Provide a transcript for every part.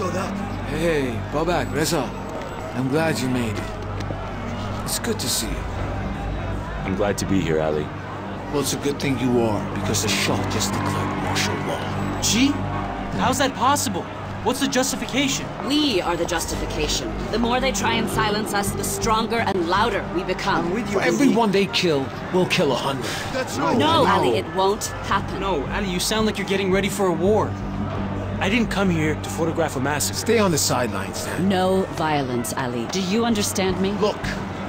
showed up. Hey, Babak, Reza. I'm glad you made it. It's good to see you. I'm glad to be here, Ali. Well, it's a good thing you are, because the Shah just declared martial law. Gee, how's that possible? What's the justification? We are the justification. The more they try and silence us, the stronger and louder we become. I'm with you, For every one they kill, we'll kill a hundred. That's right. No, No. Ali, it won't happen. No, Ali, you sound like you're getting ready for a war. I didn't come here to photograph a massacre. Stay on the sidelines then. No violence, Ali. Do you understand me? Look,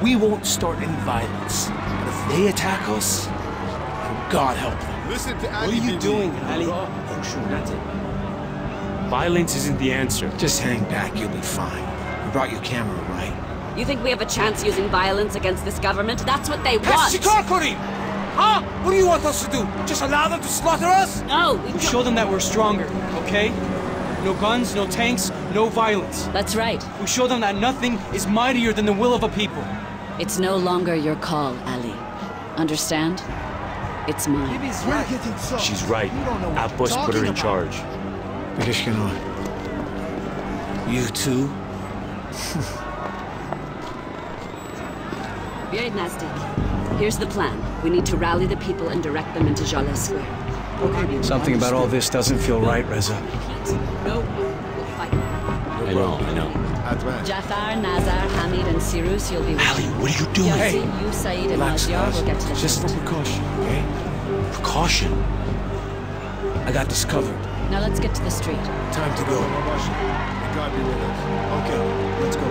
we won't start any violence. But if they attack us, then God help them. Listen to Ali. What are you Bibi. doing, Ali? Oh, sure, that's it. Violence isn't the answer. Just hang back, you'll be fine. You brought your camera, right? You think we have a chance using violence against this government? That's what they want. Karim! Huh? What do you want us to do? Just allow them to slaughter us? No, we We don't- show them that we're stronger, okay? No guns, no tanks, no violence. That's right. We show them that nothing is mightier than the will of a people. It's no longer your call, Ali. Understand? It's mine. Bibi's You're. She's right. You don't know what Abbas put her in about. charge. Birishkanon. You too? Very Nazdik. Here's the plan. We need to rally the people and direct them into Jaleh Square. Something about all this doesn't feel right, Reza. No, we'll fight. I know, I know. Advance. Jafar, Nazar, Hamid, and Sirus, you'll be with Ali, what are you doing? Yasin, you, Saeed, and Relax, Mazyar will get to the Just for precaution, okay? Precaution. I got this covered. Now let's get to the street. Time to go. God be with us. Okay, let's go.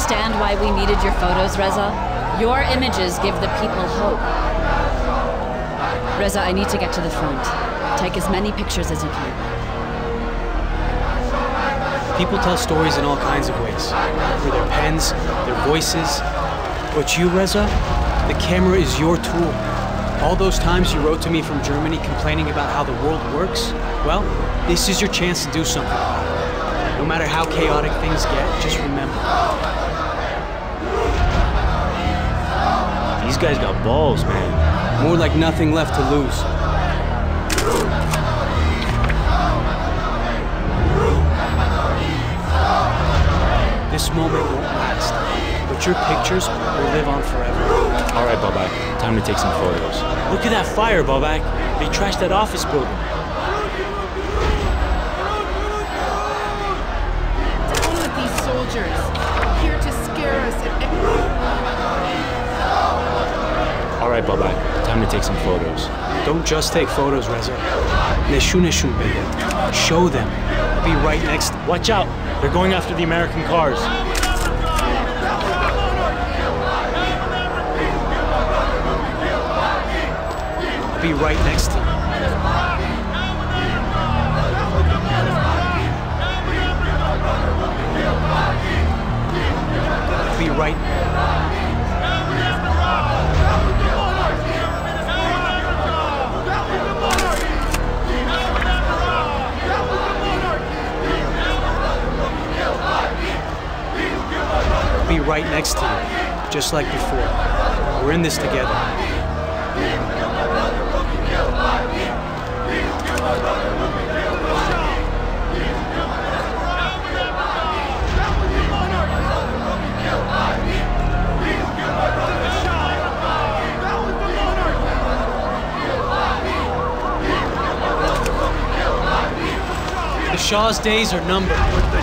Understand why we needed your photos, Reza? Your images give the people hope. Reza, I need to get to the front. Take as many pictures as you can. People tell stories in all kinds of ways. Through their pens, their voices. But you, Reza, the camera is your tool. All those times you wrote to me from Germany complaining about how the world works, well, this is your chance to do something. No matter how chaotic things get, just remember. Guys got balls, man. More like nothing left to lose. This moment won't last, but your pictures will live on forever. All right, Babak, time to take some photos. Look at that fire, Babak. They trashed that office building. Down with these soldiers, take some photos. Don't just take photos, Reza. Show them. Be right next. Watch out! They're going after the American cars. Be right next just like before. We're in this together. The Shah's days are numbered.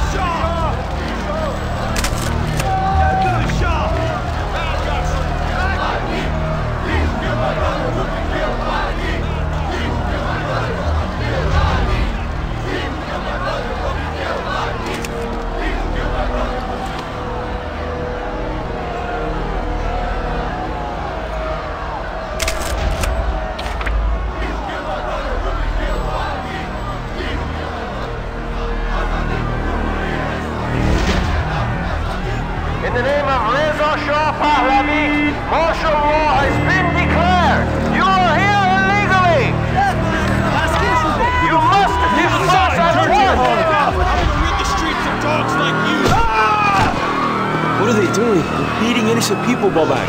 Innocent people, Babak.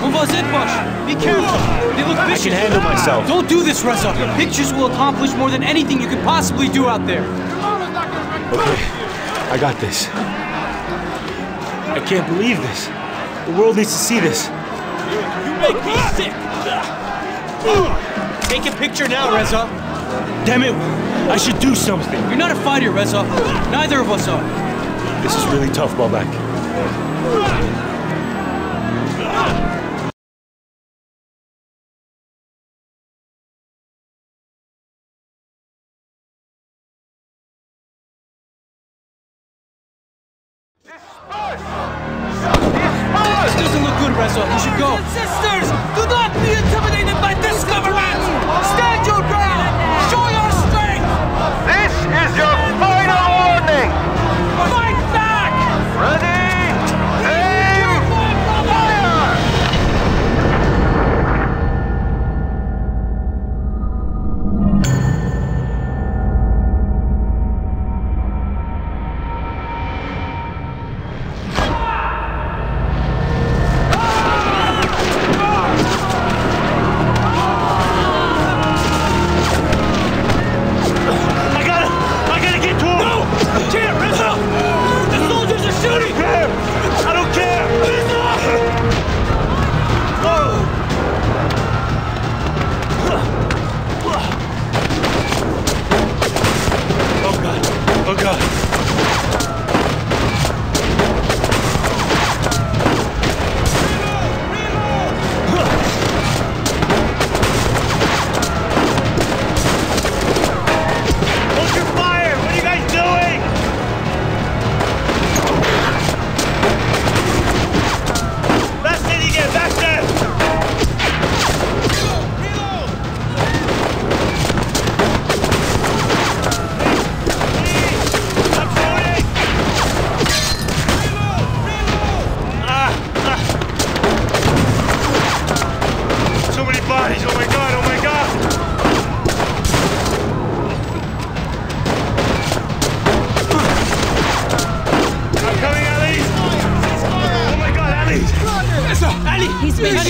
Muvazin Bush, be careful. They look vicious. I can handle myself. Don't do this, Reza. Your pictures will accomplish more than anything you could possibly do out there. Okay, I got this. I can't believe this. The world needs to see this. You make me sick. Take a picture now, Reza. Damn it! I should do something. You're not a fighter, Reza. Neither of us are. This is really tough, Babak. This doesn't look good, Reza. You should go. Sisters, do not be intimidated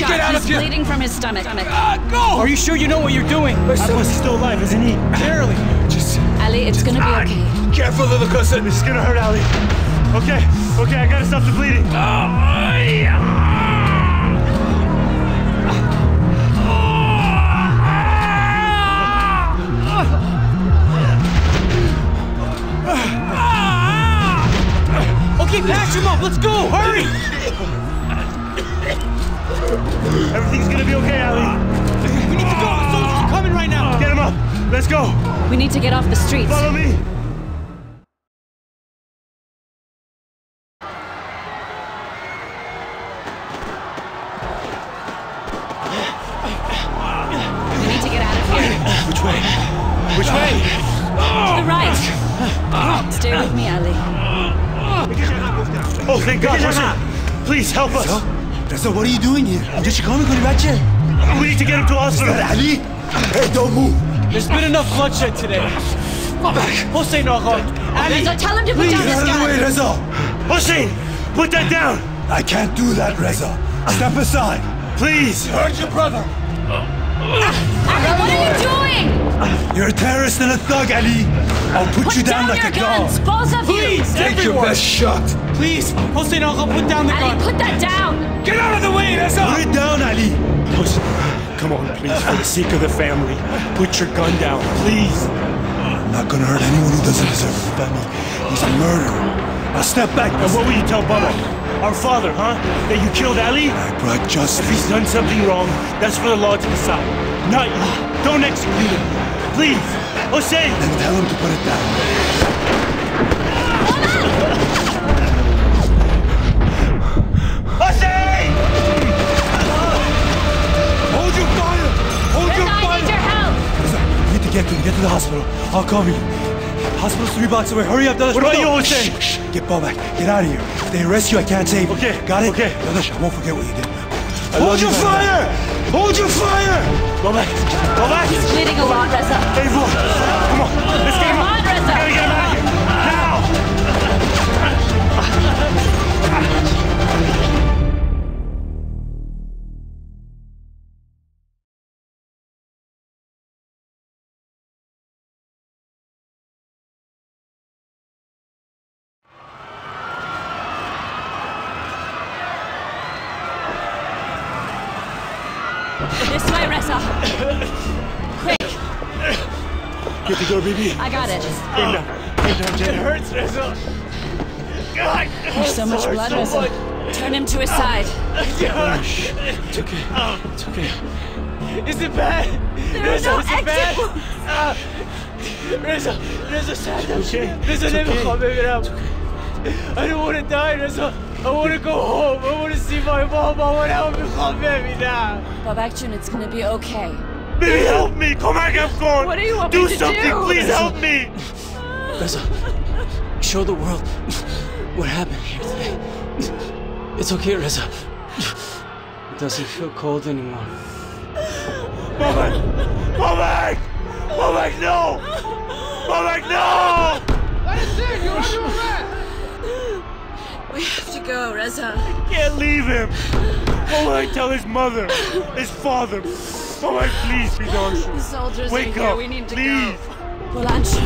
shot. get out of He's here. bleeding from his stomach. Ah, go. Are you sure you know what you're doing? He's still alive, isn't he? Barely. Just Ali, it's gonna be okay. careful, little cousin. This is gonna hurt, Ali. Okay, okay, I gotta stop the bleeding. Ah, ah, okay, patch him up. Let's go. Hurry. Everything's gonna be okay, Ali. We need to go. The soldiers are coming right now. Get him up. Let's go. We need to get off the streets. Follow me. We need to get out of here. Which way? Which way? To the right. Stay with me, Ali. Oh, thank God. Hossein. Please help us. Reza, what are you doing here? Did she come and go to Ratchet? We need to get him to hospital. Ali! Hey, don't move! There's been enough bloodshed today. Back. Hossein Agha. Ali. Reza, tell him to put down Get his out of the way. Reza! Hossein, put that down. I can't do that, Reza. Step aside. Please. Hurt your brother. Oh. Ali, what are you doing? You're a terrorist and a thug, Ali. I'll put, Put you down, like your a guns, dog. both of you. Please, Take your best shot. Please, Hossein Agha, put down the Ali, gun. put that down. Get out of the way, Reza. Put it down, Ali. Hossein, come on, please, for the sake of the family, put your gun down, please. I'm not gonna hurt anyone who doesn't deserve it, Femi. He's a murderer. Now step back. And what will you tell Baba? Our father, huh? That you killed Ali? I brought If justice. he's done something wrong, that's for the law to decide. Not you. Don't execute him. Please. Hossein! Then tell him to put it down. Hossein! Hold your fire! Hold Reza, your I need your help. Listen, you need to get to, get to the hospital. I'll cover you. Hospital's three blocks away. Hurry up, Dadash. What about you, Hossein? Shh, shh. Get Bob back. Get out of here. If they arrest you, I can't save you. Okay, Got it? okay. Dadash, I won't forget what you did. I Hold love you, your Dadash. fire! Hold your fire! Go back. Go back. He's bleeding a lot, Reza. Hey, look. Come on. Let's get him Come on, Reza. This way, Reza. Quick, Get the door, baby. I got it. Aim down. Aim down, Jen. It hurts, Reza. God. There's so much blood, Reza. Turn him to his side. It's okay. It's okay. Um, is it bad? There is no exit. Reza, Reza, stand up. Okay. Reza, never come back I don't want to die, Reza. I want to go home. I want to see my mom. I want to help you come baby now. Babakjun, it's gonna be okay. Baby, help me. Come back, I'm gone. What do you want do me to something, do? please help me. Reza, show the world what happened here today. It's okay, Reza. It doesn't feel cold anymore. Babak! Babak! Babak, no! Babak, no! We have Reza. Can't leave him. What will I tell his mother, his father? Babak, please, The soldiers Wake are here. up, We need to please. go. Bolanshu.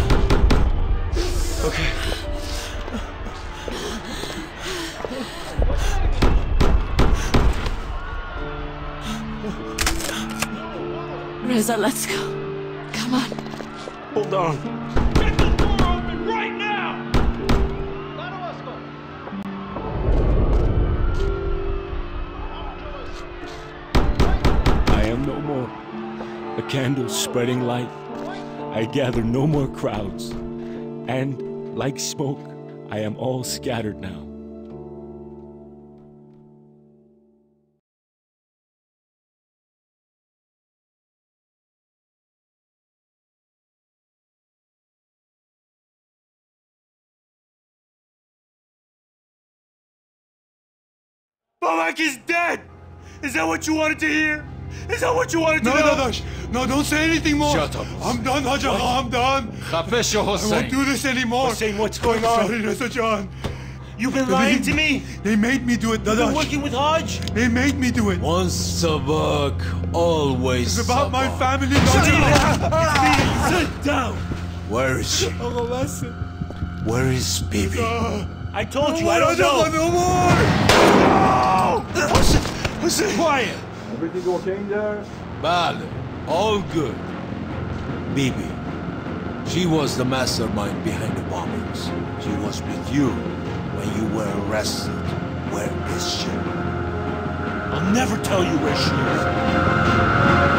Okay. Reza, let's go. Come on. Hold on. I am no more a candle spreading light. I gather no more crowds. And like smoke, I am all scattered now. Babak is dead! Is that what you wanted to hear? Is that what you wanted to no. No, No, don't say anything more. Shut up. I'm done, Hajar. I'm done. Khafesh I won't do this anymore. Hossein, what's going on? Sorry, John. You've been lying to me. They made me do it, Dadash. You've been working with Haj. They made me do it. Once a buck, always It's about sabak. my family, Dadash. Sit down. Where is she? Oh, Where is Bibi? I told you, I don't know. No more. No! Hossein, Hossein. Quiet. Bale, all good. Bibi, she was the mastermind behind the bombings. She was with you when you were arrested. Where is she? I'll never tell you where she is.